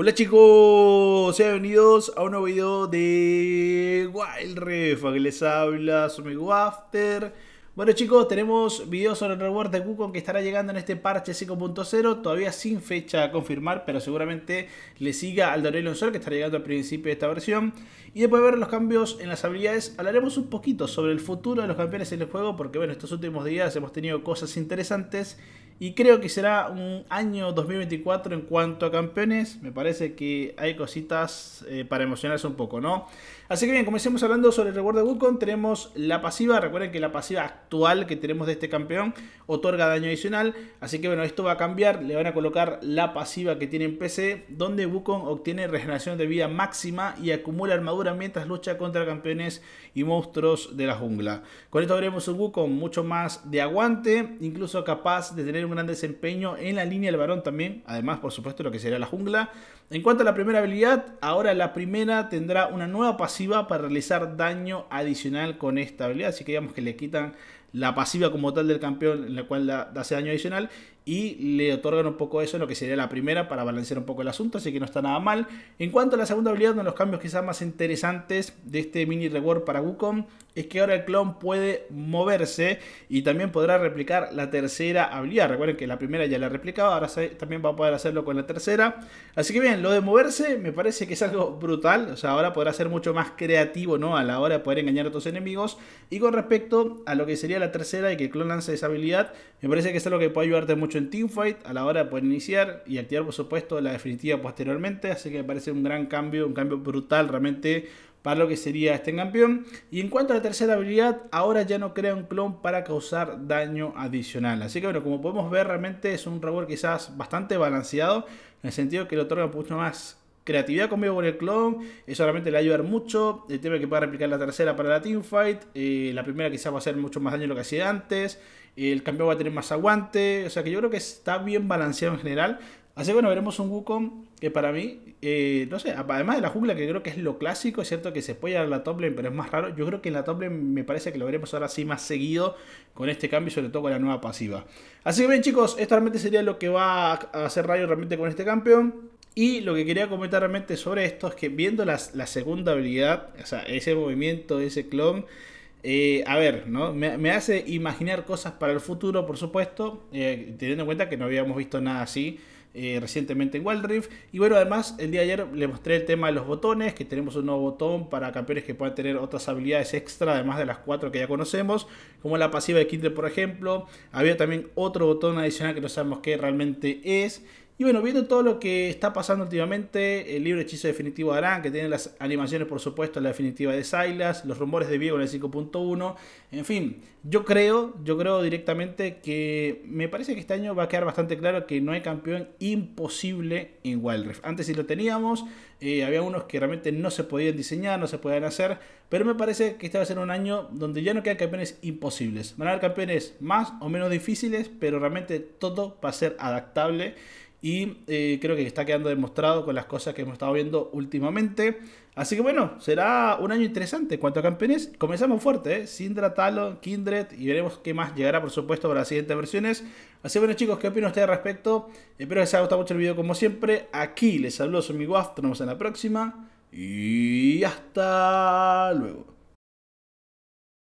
Hola chicos, sean bienvenidos a un nuevo video de Wild Ref, que les habla su amigo After. Bueno chicos, tenemos videos sobre el reward de Wukong que estará llegando en este parche 5.0, todavía sin fecha a confirmar, pero seguramente le siga al Dorelion Sol que estará llegando al principio de esta versión. Y después de ver los cambios en las habilidades, hablaremos un poquito sobre el futuro de los campeones en el juego, porque bueno, estos últimos días hemos tenido cosas interesantes y creo que será un año 2024 en cuanto a campeones. Me parece que hay cositas eh, para emocionarse un poco, ¿no? Así que bien, comencemos hablando sobre el reward de Wukong. Tenemos la pasiva. Recuerden que la pasiva actual que tenemos de este campeón otorga daño adicional. Así que bueno, esto va a cambiar. Le van a colocar la pasiva que tiene en PC, donde Wukong obtiene regeneración de vida máxima y acumula armadura mientras lucha contra campeones y monstruos de la jungla. Con esto veremos un Wukong mucho más de aguante, incluso capaz de tener un gran desempeño en la línea del varón también, además por supuesto lo que sería la jungla. En cuanto a la primera habilidad, ahora la primera tendrá una nueva pasiva para realizar daño adicional con esta habilidad, así que digamos que le quitan la pasiva como tal del campeón, en la cual hace daño adicional, y le otorgan un poco eso en lo que sería la primera para balancear un poco el asunto, así que no está nada mal. En cuanto a la segunda habilidad, uno de los cambios quizás más interesantes de este mini reward para Wukong es que ahora el clon puede moverse y también podrá replicar la tercera habilidad. Recuerden que la primera ya la replicaba, ahora también va a poder hacerlo con la tercera. Así que bien, lo de moverse me parece que es algo brutal, o sea, ahora podrá ser mucho más creativo ¿no? a la hora de poder engañar a otros enemigos. Y con respecto a lo que sería la tercera y que el clon lance esa habilidad, me parece que es algo que puede ayudarte mucho en teamfight a la hora de poder iniciar y activar por supuesto la definitiva posteriormente, así que me parece un gran cambio, un cambio brutal realmente para lo que sería este campeón. Y en cuanto a la tercera habilidad, ahora ya no crea un clon para causar daño adicional. Así que bueno, como podemos ver, realmente es un reward quizás bastante balanceado, en el sentido que le otorga mucho más creatividad conmigo con el clon, eso realmente le va a ayudar mucho, el tema que pueda replicar la tercera para la teamfight, eh, la primera quizás va a hacer mucho más daño de lo que hacía antes, el cambio va a tener más aguante, o sea que yo creo que está bien balanceado en general, así que bueno, veremos un Wukong que para mí, eh, no sé, además de la jungla que creo que es lo clásico, es cierto que se puede ir a la top lane, pero es más raro, yo creo que en la top lane me parece que lo veremos ahora sí más seguido con este cambio, sobre todo con la nueva pasiva. Así que bien chicos, esto realmente sería lo que va a hacer Rayo realmente con este campeón. Y lo que quería comentar realmente sobre esto es que viendo la segunda habilidad, o sea, ese movimiento, ese clon, eh, a ver, ¿no? Me, hace imaginar cosas para el futuro, por supuesto, eh, teniendo en cuenta que no habíamos visto nada así eh, recientemente en Wild Rift. Y bueno, además, el día de ayer le mostré el tema de los botones, que tenemos un nuevo botón para campeones que puedan tener otras habilidades extra, además de las cuatro que ya conocemos, como la pasiva de Kindred, por ejemplo. Había también otro botón adicional que no sabemos qué realmente es. Y bueno, viendo todo lo que está pasando últimamente, el libro Hechizo Definitivo de Aran, que tiene las animaciones, por supuesto, la definitiva de Silas, los rumores de Viego en el 5.1, en fin, yo creo, yo creo directamente que me parece que este año va a quedar bastante claro que no hay campeón imposible en Wild Rift. Antes sí lo teníamos, eh, había unos que realmente no se podían diseñar, no se podían hacer, pero me parece que este va a ser un año donde ya no quedan campeones imposibles. Van a haber campeones más o menos difíciles, pero realmente todo va a ser adaptable y eh, creo que está quedando demostrado con las cosas que hemos estado viendo últimamente. Así que bueno, será un año interesante en cuanto a campeones. Comenzamos fuerte, ¿eh? Sindra, Talon, Kindred y veremos qué más llegará por supuesto para las siguientes versiones. Así que bueno chicos, ¿qué opinan ustedes al respecto? Espero que les haya gustado mucho el video como siempre. Aquí les saludo su amigo After, nos vemos en la próxima y hasta luego.